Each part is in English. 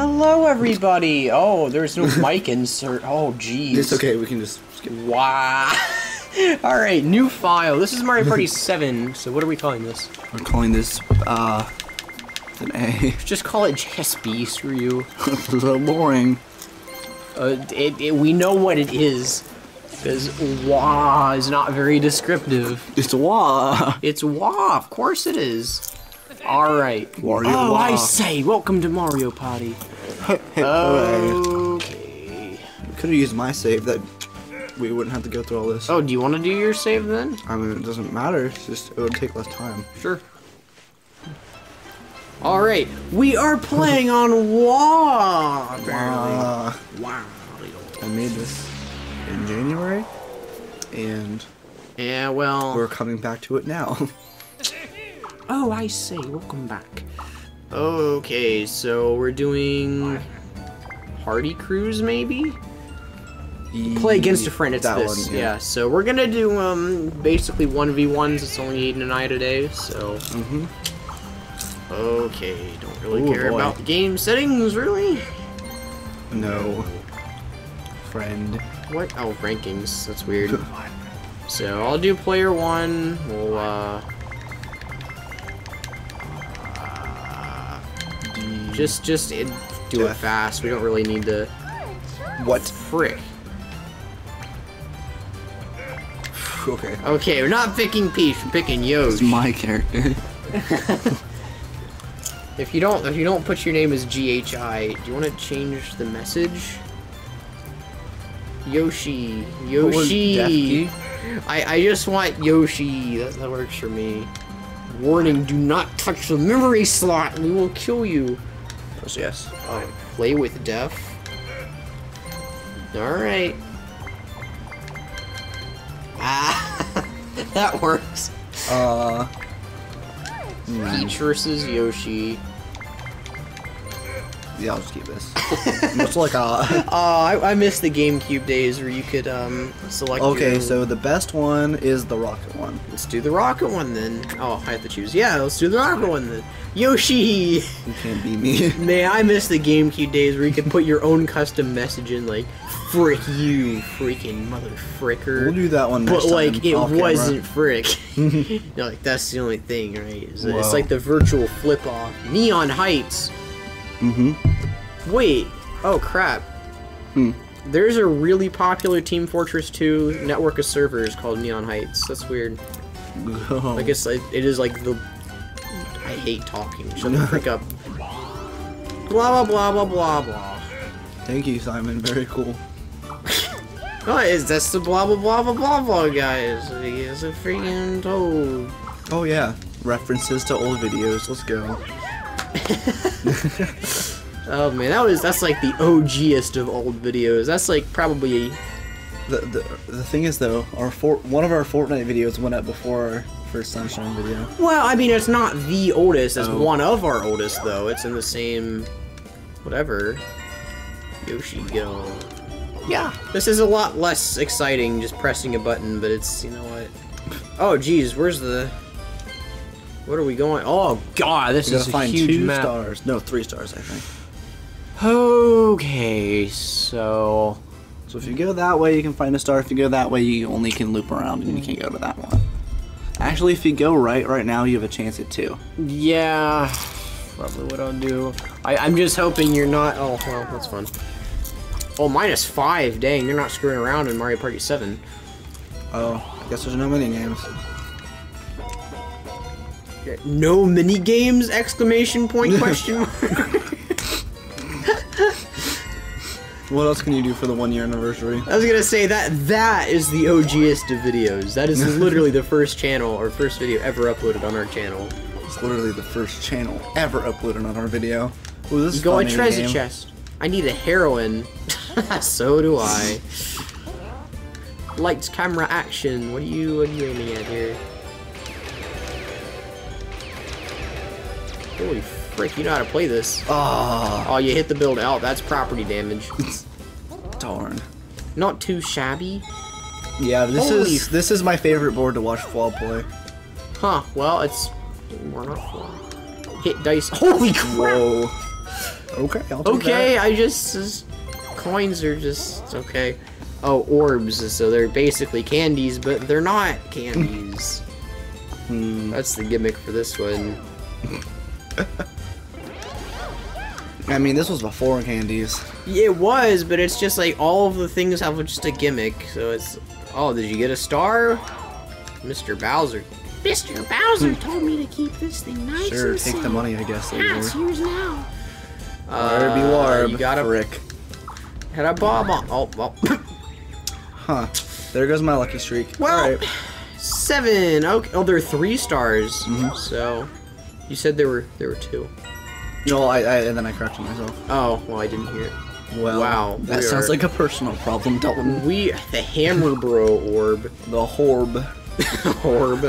Hello, everybody. Oh, there's no mic insert. Oh, jeez. It's okay, we can just skip. Wow. All right, new file. This is Mario Party 7. So what are we calling this? We're calling this, uh, an A. Just call it JSB. Screw you. it's so boring. Uh, it, it, we know what it is. Because wah is not very descriptive. It's wah. It's wah. Of course it is. All right. Wario oh, wah. I say, welcome to Mario Party. Okay. Could have used my save that we wouldn't have to go through all this. Oh, do you want to do your save then? I mean, it doesn't matter. It's just, it would take less time. Sure. All right, we are playing on WoW. apparently. Uh, Wow. I made this in January, and Yeah, well. we're coming back to it now. Oh, I say, welcome back. Okay, so we're doing Party Cruise, maybe. Play against a friend. It's That this. one, yeah. So we're gonna do um basically one v ones. It's only Aiden and I today, so. Mm-hmm. Okay, don't really Ooh, care boy. about the game settings, really. No. Friend. What? Oh, rankings. That's weird. so I'll do player one. We'll uh, just just it, do it fast. We don't really need to. What? Frick. Okay. Okay, we're not picking Peach. We're picking It's my character. If you don't, if you don't put your name as GHI, do you want to change the message? Yoshi, Yoshi. I I just want Yoshi. That, that works for me. Warning: Do not touch the memory slot. We will kill you. Yes, yes. Oh, play with death. All right. Ah, that works. Uh. hmm, Peach versus Yoshi. Yeah, I'll just keep this. Much like uh. Oh, I, I miss the GameCube days where you could um select. Okay, your- so the best one is the rocket one. let's do the rocket one then. Oh, I have to choose. Yeah, let's do the rocket one then. Yoshi. You can't beat me. Man, I miss the GameCube days where you could put your own custom message in, like "frick you, freaking mother fricker." We'll do that one but like it wasn't frick. You're like that's the only thing, right? That It's like the virtual flip off. Neon Heights. Mm-hmm. Wait. Oh crap. Hmm. There's a really popular Team Fortress 2 network of servers called Neon Heights. That's weird. Oh. I guess it is like the. Hate talking. Shut the frick up. Blah blah blah blah blah blah. Thank you, Simon. Very cool. Oh, is that's the blah blah blah blah blah blah guys? He is a freaking toad. Oh yeah, references to old videos. Let's go. Oh man, that was that's like the OGest of old videos. That's like probably The, the the thing is though, our for, one of our Fortnite videos went up before first Sunshine video. well, I mean, it's not the oldest. It's Oh. one of our oldest though. It's in the same, whatever. Yoshi go. Yeah. This is a lot less exciting, just pressing a button. But it's you know what? Oh geez, where's the? What are we going? Oh god, this We is gotta a find huge two map. stars. No, three stars, I think. Okay, so So if you go that way, you can find a star. If you go that way, you only can loop around and you hmm. can't go to that one. Actually, if you go right right now, you have a chance at two. Yeah, probably what I'll do. I, I'm just hoping you're not. Oh, well, that's fun. Oh, minus five. Dang, you're not screwing around in Mario Party 7. Oh, I guess there's no mini games. No mini games! Exclamation point question mark. What else can you do for the one year anniversary? I was gonna say that that is the OGest of videos. That is literally the first channel or first video ever uploaded on our channel. It's literally the first channel ever uploaded on our video. Ooh, this is Go a treasure game. chest. I need a heroine. so do I. Lights, camera, action. What are you? What are you aiming at here? Holy frick! You know how to play this. Ah, Oh, you hit the build out. That's property damage. darn. Not too shabby. Yeah, this Holy is this is my favorite board to watch Flaw play. Huh? Well, it's we're not. Hit dice. Holy crap! Whoa. Okay, I'll take Okay, that. I just, just coins are just okay. Oh, orbs. So they're basically candies, but they're not candies. Hmm. That's the gimmick for this one. I mean, this was before candies. Yeah, it was, but it's just like all of the things have just a gimmick. So it's, oh, did you get a star, Mr. Bowser? Mr. Bowser told me to keep this thing nice Sure, and take the money, I guess. Yeah, it's yours now. There be Uh, warb. You got a brick. had a bomb on. Oh, well. Huh. There goes my lucky streak. Well, Alright. seven. Okay. Oh, there are three stars. Mhm. So, you said there were there were two. No, I, I and then I corrected myself. Oh, well, I didn't hear it. Well, Wow, That sounds are- like a personal problem, Dalton. We the Hammer Bro orb The Horb. orb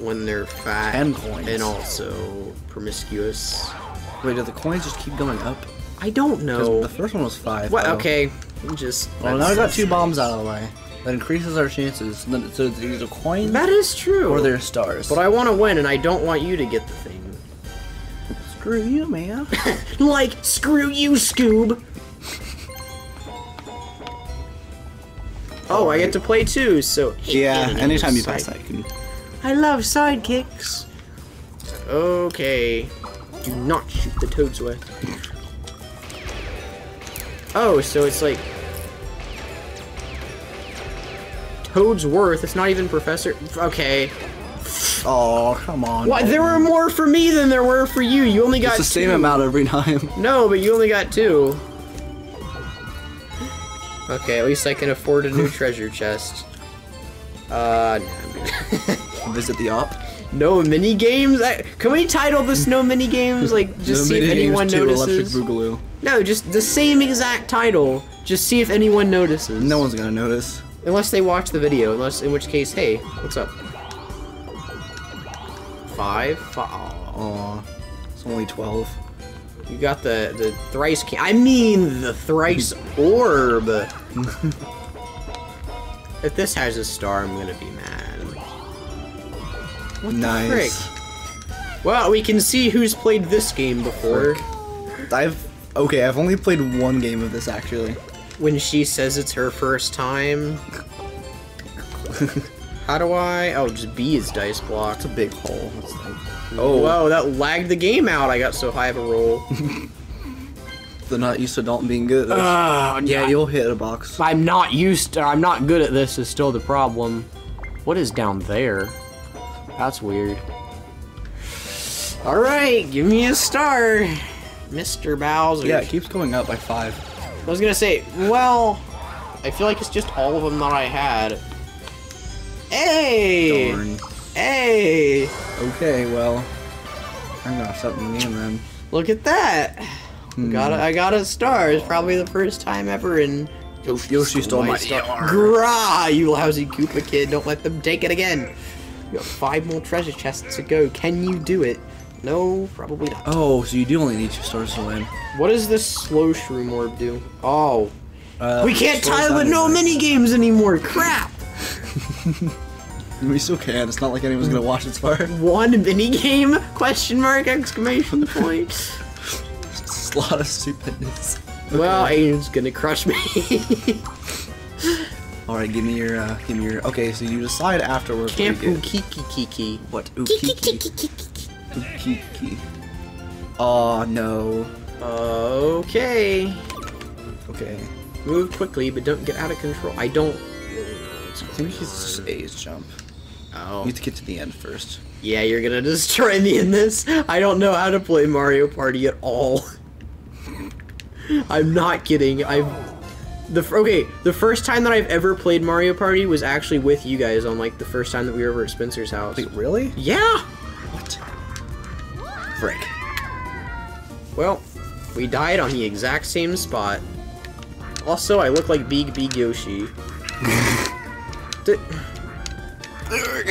when they're fat Ten coins. and also promiscuous. Wait, do the coins just keep going up? I don't know. the first one was five. What? though. Okay, just. Well, now I got two bombs out of the way. That increases our chances. So it's either coins That is true. or they're stars. But I want to win, and I don't want you to get the thing. Screw you, man. like, screw you, Scoob. Oh, I get to play too, so. yeah, anytime you another pass that, you can. I love sidekicks. Okay. Do not shoot the toads away. Oh, so it's like. Toad's worth. It's not even Professor. Okay. Oh, come on. What? There were more for me than there were for you. You only got It's the same two. amount every time. No, but you only got two. Okay, at least I can afford a new treasure chest. Uh, no. Visit the op. no mini games. I, can we title this "No mini games"? Like, just see if anyone notices. Electric Boogaloo. No, just the same exact title. Just see if anyone notices. No one's gonna notice. unless they watch the video. Unless, in which case, hey, what's up? Five. Aw, it's only twelve. You got the the thrice. Ca- I mean the thrice orb. if this has a star, I'm gonna be mad. What nice. the frick? Well, we can see who's played this game before. I've okay. I've only played one game of this actually. When she says it's her first time. How do I? Oh, just B is dice block. It's a big hole. It's like, Oh, whoa, that lagged the game out. I got so high of a roll. they're not used to Dalton being good. At this. Ah, yeah, you'll hit a box. I'm not used to, I'm not good at this is still the problem. What is down there? That's weird. Alright, give me a star. Mr. Bowser. Yeah, it keeps going up by five. I was gonna say, well, I feel like it's just all of them that I had. Hey! Darn. Hey! Okay, well, I'm gonna the game then. Look at that! Got a, I got a star. It's probably the first time ever in Yoshi, Yoshi stole my star. Grah, you lousy Koopa kid! Don't let them take it again. You got five more treasure chests to go. Can you do it? No, probably not. Oh, so you do only need two stars to win. What does this slow shroom orb do? Oh, Uh, we can't tie with no mini games anymore. Crap! We still can. It's not like anyone's gonna watch this far. One mini game? Question mark! Exclamation point. It's a lot of stupidness. Well, Aiden's gonna crush me. All right, give me your, uh, give me your. Okay, so you decide afterwards. what Camp. Ukiki Kiki. What? Ukiki. Ukiki. Oh no. Okay. Okay. Move quickly, but don't get out of control. I don't. I think he's just A's jump. Oh. You have to get to the end first. Yeah, you're gonna destroy me in this. I don't know how to play Mario Party at all. I'm not kidding. I've the okay. The first time that I've ever played Mario Party was actually with you guys on like the first time that we were over at Spencer's house. Wait, really? Yeah. What? Frick. Well, we died on the exact same spot. Also, I look like Big Big Yoshi.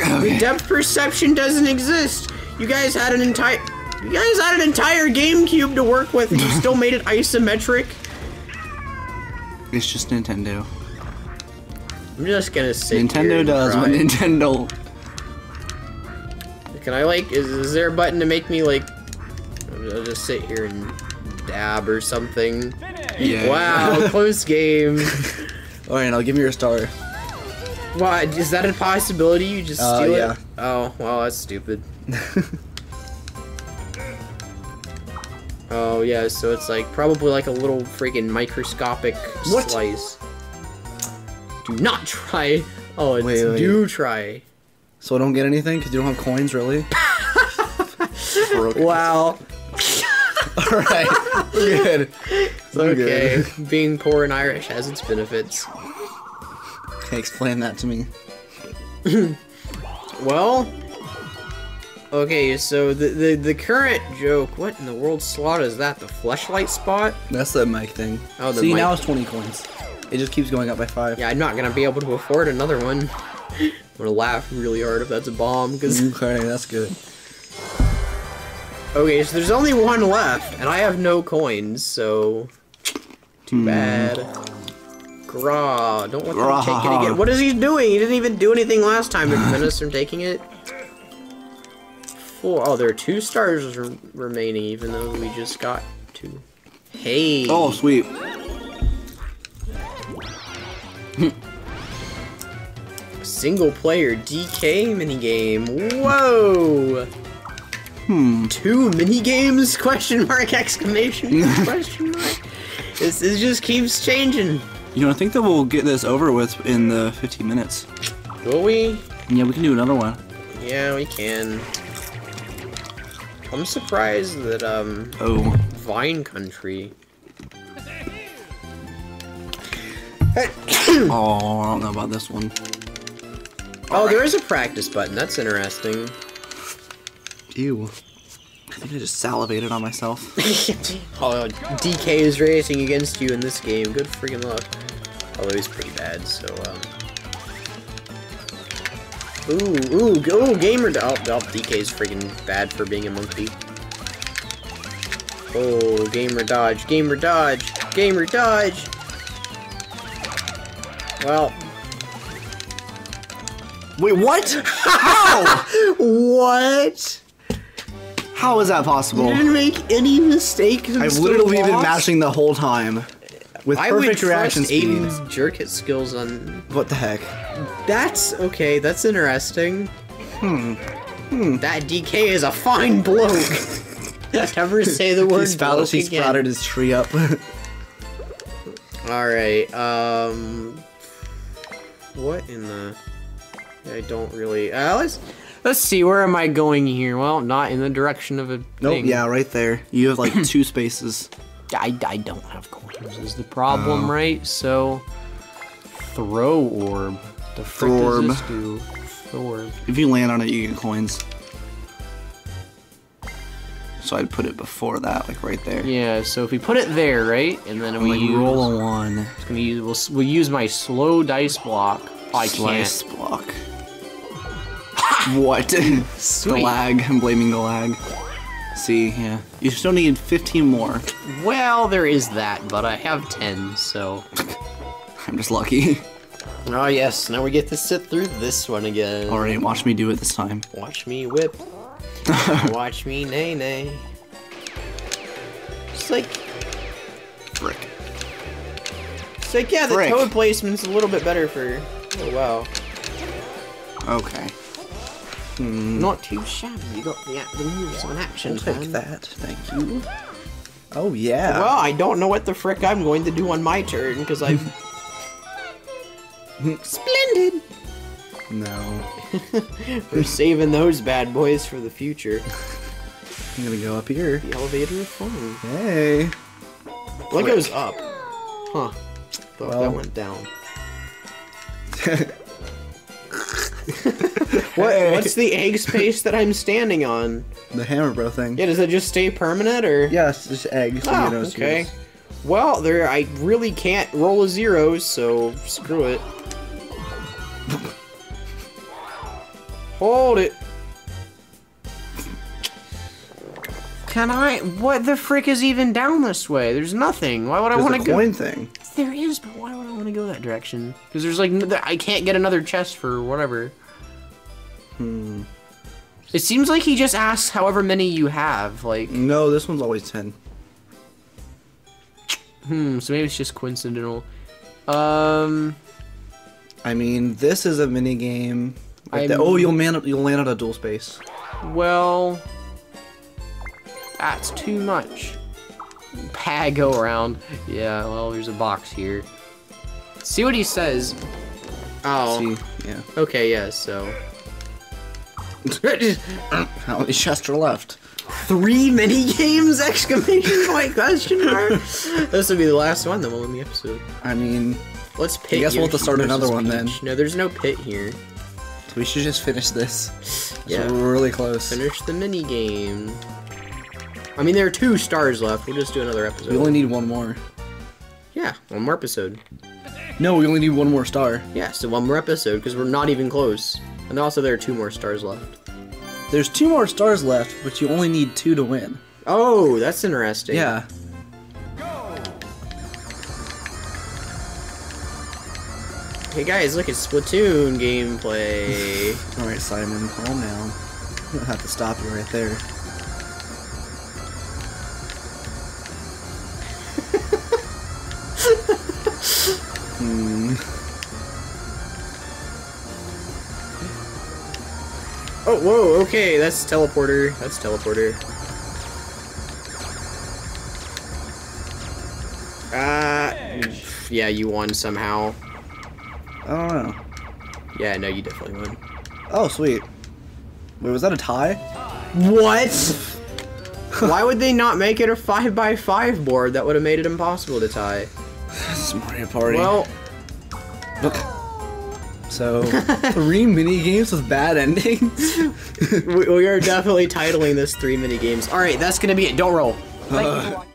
the, the depth perception doesn't exist. You guys had an entire, you guys had an entire GameCube to work with, and you still made it isometric. It's just Nintendo. I'm just gonna sit here Nintendo and does what. Nintendo. Can I like? Is, is there a button to make me like? I'll just sit here and dab or something. Yeah. Wow, close game. All right, now give me your star. What is that a possibility? You just Uh, steal yeah. it? Oh, well, that's stupid. Oh yeah, so it's like probably like a little freaking microscopic What? slice. Do not try. Oh, it's Wait, wait. do try. so I don't get anything because you don't have coins, really. Wow. All right, we're good. We're Okay, good. being poor and Irish has its benefits. Explain that to me. Well, okay, so the, the the current joke. What in the world slot is that? The fleshlight spot? That's the mic thing. Oh, the See, mic. now it's 20 coins. It just keeps going up by five. Yeah, I'm not gonna be able to afford another one. I'm gonna laugh really hard if that's a bomb, because Okay, that's good. okay, so there's only one left, and I have no coins, so too hmm. bad. Gra, don't let them take it again. What is he doing? He didn't even do anything last time to prevent us from taking it. Four. Oh, there are two stars r- remaining, even though we just got two. Hey. Oh, sweet. Single player DK minigame. Whoa! Hmm. Two minigames? Question mark exclamation question mark. This, this just keeps changing. You know, I think that we'll get this over with in the 15 minutes. Will we? Yeah, we can do another one. Yeah, we can. I'm surprised that um Oh. Vine Country. Oh, I don't know about this one. Oh, there is a practice button. That's interesting. Ew. I think I just salivated on myself. oh, DK is racing against you in this game. Good freaking luck. Although he's pretty bad, so um. Ooh, ooh, ooh, gamer. Oh, oh, DK is freaking bad for being a monkey. Oh, gamer dodge, gamer dodge, gamer dodge. Well, Wait, what? How? what? How is that You possible? didn't make any mistakes. I've still literally been lost? mashing the whole time. With I would perfect reaction trust speed. Aiden's jerk hit skills on. What the heck? That's okay. That's interesting. Hmm. Hmm. That DK is a fine bloke. Never say the word He sprouted, bloke he sprouted his tree up. All right. Um. What in the? I don't really. Uh, let's let's see. Where am I going here? Well, not in the direction of a nope, thing. yeah, right there. You have like two spaces. I, I don't have coins is the problem, oh. right? So, throw orb. The frick Thorb. does this do? Thorb. If you land on it, you get coins. So I'd put it before that, like right there. Yeah, so if we put it there, right, and then And we like use, roll a one. it's gonna use, we'll, we'll use my slow dice block. Oh, I Slice can't. block. What? the lag. I'm blaming the lag. See, yeah. You still need 15 more. Well, there is that, but I have ten, so. I'm just lucky. Oh yes, now we get to sit through this one again. Alright, watch me do it this time. Watch me whip. Watch me nay nay. It's like, Frick. it's like yeah, the Frick. toad placement's a little bit better for. Oh wow. Okay. Hmm. Not too shabby. You got the, the moves of an action Take fan. that. Thank you. Oh, yeah. Well, I don't know what the frick I'm going to do on my turn because I've. Splendid! no. We're saving those bad boys for the future. I'm gonna go up here. The elevator of fun. Hey. Well, it goes up. Huh. Thought Well. that went down. What, Hey. what's the egg space that I'm standing on? The hammer bro thing. Yeah, does it just stay permanent or? Yeah, it's just eggs. Oh, tomatoes, okay. yes. Well, there I really can't roll a zero, so screw it. Hold it. Can I? What the frick is even down this way? There's nothing. Why would I want to go? coin thing. There is, but why would I want to go that direction? Because there's like I can't get another chest for whatever. Hmm. It seems like he just asks however many you have. Like, No, this one's always 10. Hmm, so maybe it's just coincidental. Um, I mean, this is a mini game. Right there. Oh, you'll man, you'll land on a dual space. well, that's too much. Pad go around. Yeah, well, there's a box here. See what he says. Oh, See, yeah. okay, yeah, so. How many chests left? Three mini games! Exclamation point question mark. this will be the last one, then we'll end the episode. I mean, Let's pit. I guess we'll have to start another one then. No, there's no pit here. we should just finish this. Yeah. So we're really close. Finish the mini game. I mean, there are two stars left. We'll just do another episode. We only need one more. yeah, one more episode. No, we only need one more star. Yeah, so one more episode because we're not even close. And also, there are two more stars left. There's two more stars left, but you only need two to win. Oh, that's interesting. Yeah. Hey guys, look, at Splatoon gameplay. All right, Simon, calm down. I'll have to stop you right there. hmm. Oh, whoa, okay, that's teleporter. That's teleporter. Uh, yeah, you won somehow. I don't know. Yeah, no, you definitely won. Oh, sweet. Wait, was that a tie? What? Why would they not make it a 5x5 board? That would have made it impossible to tie. This is Mario Party. Well, Look. So, three mini games with bad endings? we, we are definitely titling this three mini games. All right, that's gonna be it. Don't roll. Thank uh, you for watching.